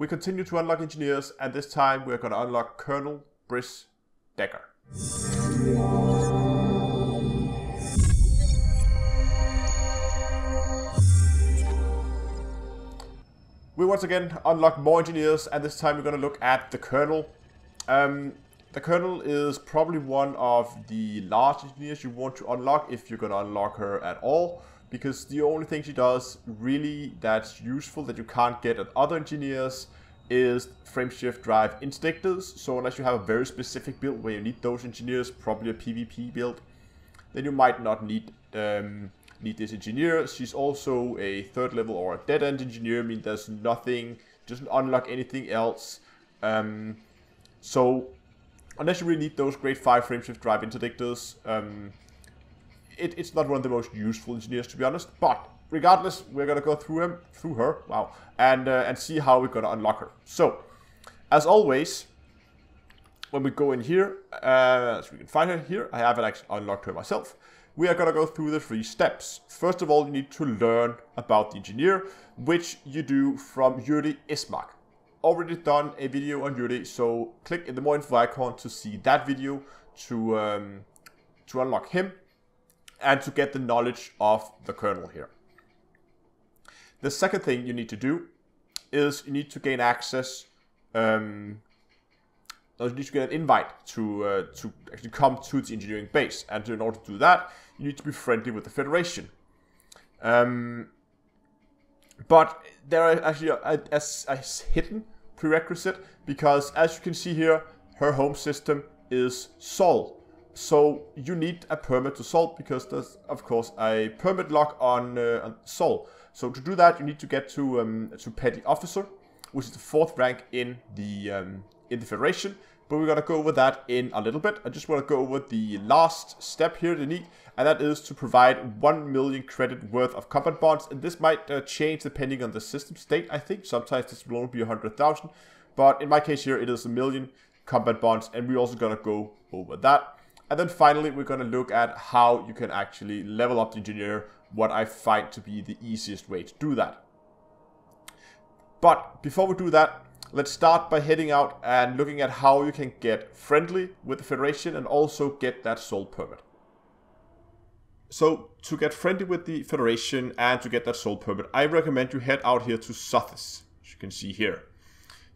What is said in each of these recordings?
we continue to unlock engineers, and this time we're going to unlock Colonel Bris Dekker. We once again unlock more engineers, and this time we're going to look at the Colonel. Um, the Colonel is probably one of the large engineers you want to unlock if you're going to unlock her at all because the only thing she does really that's useful that you can't get at other engineers is frameshift drive interdictors. So unless you have a very specific build where you need those engineers, probably a PvP build, then you might not need um, need this engineer. She's also a third level or a dead end engineer, I mean there's nothing, doesn't unlock anything else. Um, so unless you really need those great 5 frameshift drive interdictors, um, it, it's not one of the most useful engineers to be honest. But regardless, we're gonna go through him, through her, wow, and uh, and see how we're gonna unlock her. So, as always, when we go in here, uh, we can find her here. I haven't actually unlocked her myself. We are gonna go through the three steps. First of all, you need to learn about the engineer, which you do from Juri Ishmaak. Already done a video on Juri, so click in the more info icon to see that video to um, to unlock him and to get the knowledge of the Colonel here. The second thing you need to do is you need to gain access, um, you need to get an invite to uh, to actually come to the engineering base. And in order to do that, you need to be friendly with the Federation. Um, but there are actually a, a, a, hidden prerequisite because as you can see here, her home system is Sol. So you need a permit to Sol because there's of course a permit lock on, uh, on Sol. So to do that, you need to get to um, to petty officer, which is the fourth rank in the um, in the Federation. But we're gonna go over that in a little bit. I just want to go over the last step here they need, and that is to provide one million credit worth of combat bonds. And this might uh, change depending on the system state. I think sometimes this will only be a hundred thousand, but in my case here, it is a million combat bonds, and we're also gonna go over that. And then finally, we're going to look at how you can actually level up the engineer, what I find to be the easiest way to do that. But before we do that, let's start by heading out and looking at how you can get friendly with the Federation and also get that Sol permit. So to get friendly with the Federation and to get that Sol permit, I recommend you head out here to Sothis, as you can see here.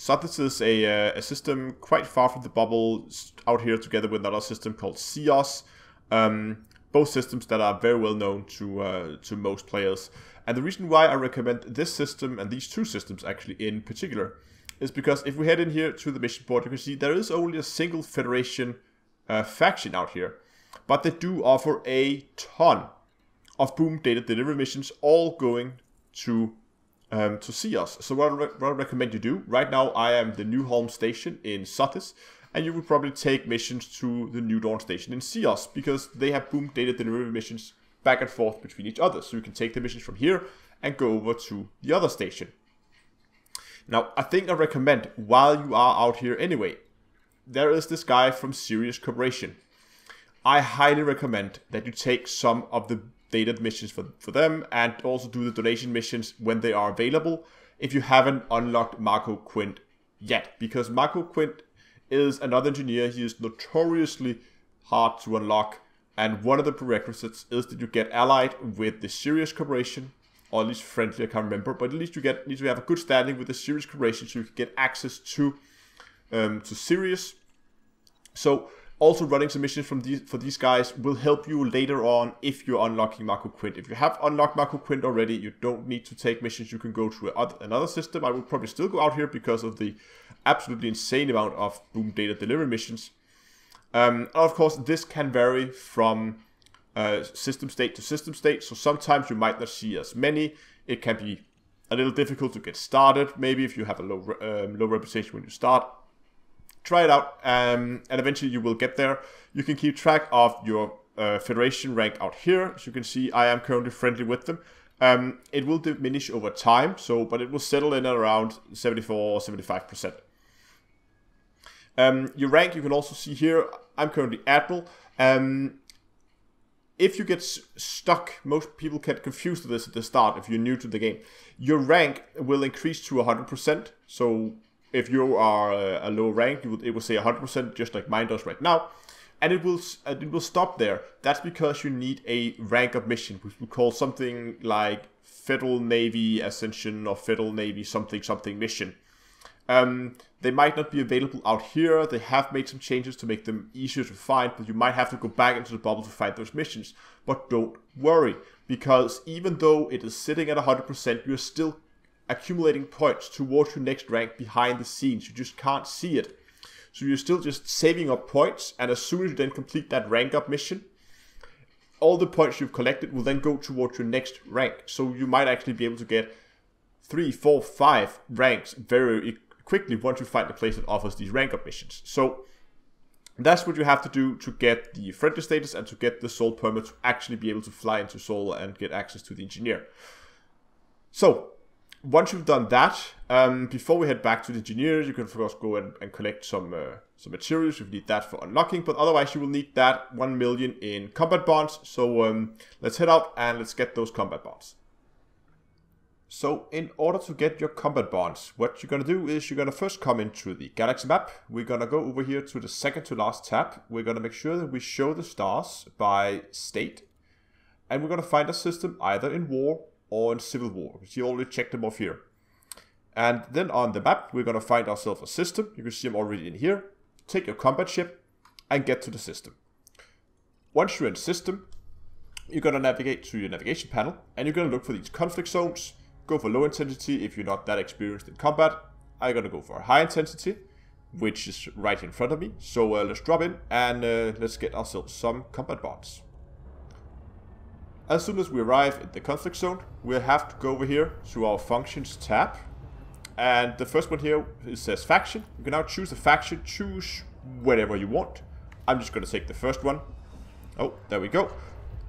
Sothis is a, uh, a system quite far from the bubble out here together with another system called Ceos. Um, both systems that are very well known to uh, to most players. And the reason why I recommend this system and these two systems actually in particular is because if we head in here to the mission board, you can see there is only a single Federation uh, faction out here, but they do offer a ton of boom data delivery missions, all going to um, to Ceos. So what I, what I, recommend you do, right now I am the New Holm station in Sothis, and you would probably take missions to the New Dawn station in Ceos, because they have boom data delivery missions back and forth between each other. So you can take the missions from here and go over to the other station. Now, I think I recommend, while you are out here anyway, there is this guy from Sirius Corporation. I highly recommend that you take some of the data missions for, for them and also do the donation missions when they are available if you haven't unlocked Marco Qwent yet. Because Marco Qwent is another engineer. He is notoriously hard to unlock. And one of the prerequisites is that you get allied with the Sirius Corporation, or at least friendly, I can't remember, but at least you get need to have a good standing with the Sirius Corporation so you can get access to um, to Sirius. So also running submissions from these for these guys will help you later on if you're unlocking Marco Qwent. If you have unlocked Marco Qwent already, you don't need to take missions. You can go to another system. I would probably still go out here because of the absolutely insane amount of boom data delivery missions. Um, of course, this can vary from uh, system state to system state. So sometimes you might not see as many. It can be a little difficult to get started. Maybe if you have a low um, low reputation when you start try it out, um, and eventually you will get there. You can keep track of your uh, Federation rank out here. As you can see, I am currently friendly with them. Um, it will diminish over time, so but it will settle in at around 74 or 75%. Um, your rank, you can also see here, I'm currently Admiral. Um, if you get stuck, most people get confused with this at the start if you're new to the game. Your rank will increase to 100%. So if you are a low rank, will, it will say 100%, just like mine does right now. And it will it will stop there. That's because you need a rank up mission, which we call something like Federal Navy Ascension or Federal Navy something something mission. Um, they might not be available out here. They have made some changes to make them easier to find, but you might have to go back into the bubble to find those missions. But don't worry, because even though it is sitting at 100%, you're still accumulating points towards your next rank behind the scenes. You just can't see it. So you're still just saving up points, and as soon as you then complete that rank up mission, all the points you've collected will then go towards your next rank. So you might actually be able to get three, four, five ranks very quickly once you find a place that offers these rank up missions. So that's what you have to do to get the friendly status and to get the Sol permit to actually be able to fly into Sol and get access to the engineer. So once you've done that, um, before we head back to the engineer, you can of course go and, and collect some uh, some materials. You need that for unlocking, but otherwise you will need that 1 million in combat bonds. So um, let's head out and let's get those combat bonds. So in order to get your combat bonds, what you're going to do is you're going to first come into the galaxy map. We're going to go over here to the second to last tab. We're going to make sure that we show the stars by state. And we're going to find a system either in war or in civil war. You already checked them off here. And then on the map, we're going to find ourselves a system. You can see them already in here. Take your combat ship and get to the system. Once you're in system, you're going to navigate to your navigation panel and you're going to look for these conflict zones Go for low intensity if you're not that experienced in combat. I'm gonna go for high intensity, which is right in front of me. So uh, let's drop in and uh, let's get ourselves some combat bonds. As soon as we arrive in the conflict zone, we'll have to go over here to our functions tab. And the first one here it says faction. You can now choose a faction, choose whatever you want. I'm just going to take the first one. Oh, there we go.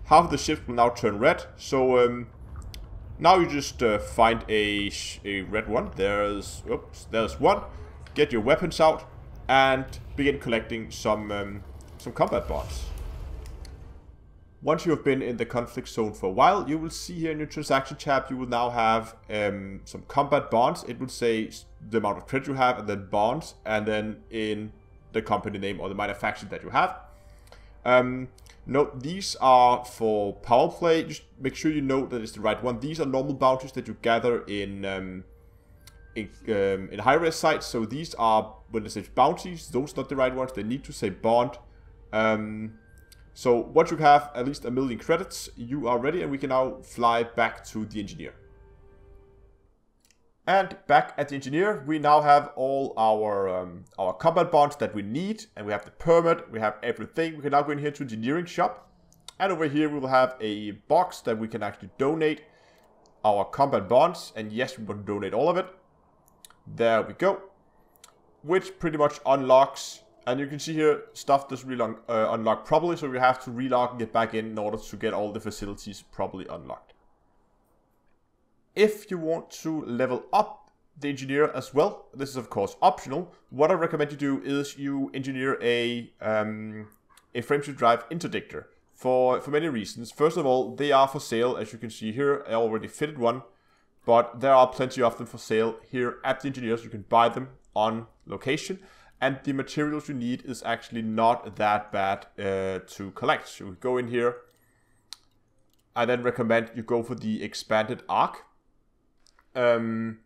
Half of the ships will now turn red, so um, now you just uh, find a, a red one. There's, oops, there's one. Get your weapons out and begin collecting some, um, some combat bonds. Once you have been in the conflict zone for a while, you will see here in your transaction tab, you will now have um, some combat bonds. It will say the amount of credit you have and then bonds, and then in the company name or the manufacturer that you have. Um, Note, these are for power play. Just make sure you note that it's the right one. These are normal bounties that you gather in um, in, um, in high-res sites. So these are, when they say bounties, those are not the right ones. They need to say bond. Um, so once you have at least a million credits, you are ready and we can now fly back to the engineer. And back at the engineer, we now have all our um, our combat bonds that we need, and we have the permit, we have everything. We can now go in here to the engineering shop, and over here we will have a box that we can actually donate our combat bonds, and yes, we will donate all of it. There we go, which pretty much unlocks, and you can see here stuff doesn't really uh, unlock properly, so we have to relog and get back in in order to get all the facilities properly unlocked. If you want to level up the engineer as well, this is of course optional. What I recommend you do is you engineer a um, a frameshift drive interdictor for for many reasons. First of all, they are for sale, as you can see here. I already fitted one, but there are plenty of them for sale here at the engineers. You can buy them on location, and the materials you need is actually not that bad uh, to collect. So we go in here. I then recommend you go for the expanded arc um,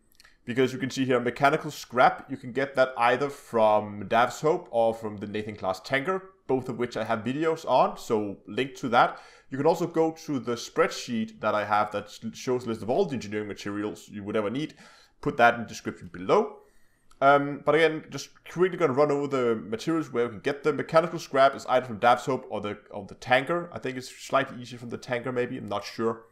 because you can see here mechanical scrap, you can get that either from Dav's Hope or from the Nathan class tanker, both of which I have videos on, so link to that. You can also go to the spreadsheet that I have that shows a list of all the engineering materials you would ever need. Put that in the description below. Um, but again, just quickly gonna run over the materials where we can get them. Mechanical scrap is either from Dav's Hope or the or the tanker. I think it's slightly easier from the tanker, maybe. I'm not sure.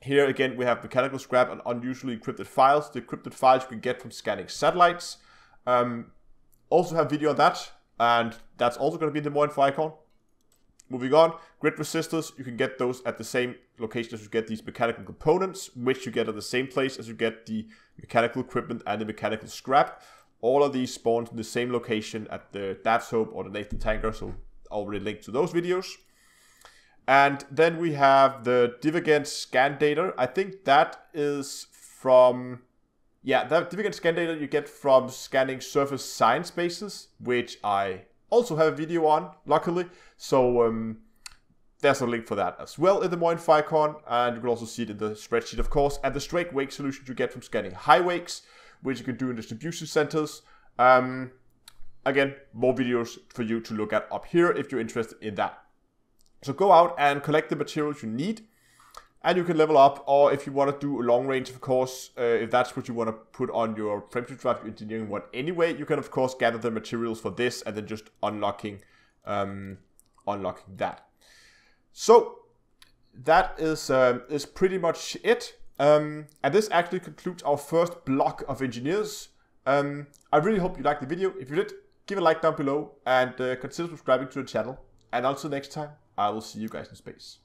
Here again, we have mechanical scrap and unusually encrypted files. The encrypted files you can get from scanning satellites. Um, also have video on that, and that's also going to be in the more info icon. Moving on, grid resistors, you can get those at the same location as you get these mechanical components, which you get at the same place as you get the mechanical equipment and the mechanical scrap. All of these spawn in the same location at the Dav's Hope or the Nathan Tanker, so already linked to those videos. And then we have the Divergent scan data. I think that is from, yeah, that Divergent scan data you get from scanning surface science spaces, which I also have a video on, luckily. So um, there's a link for that as well in the MoinFireCon, and you can also see it in the spreadsheet, of course. And the strange wake solution you get from scanning high wakes, which you can do in distribution centers. Um, again, more videos for you to look at up here if you're interested in that. So go out and collect the materials you need, and you can level up. Or if you want to do a long range, of course, uh, if that's what you want to put on your Frameshift Drive engineering one anyway, you can of course gather the materials for this and then just unlocking, um, unlocking that. So that is um, is pretty much it. Um, and this actually concludes our first block of engineers. Um, I really hope you liked the video. If you did, give a like down below and uh, consider subscribing to the channel. And until next time, I will see you guys in space.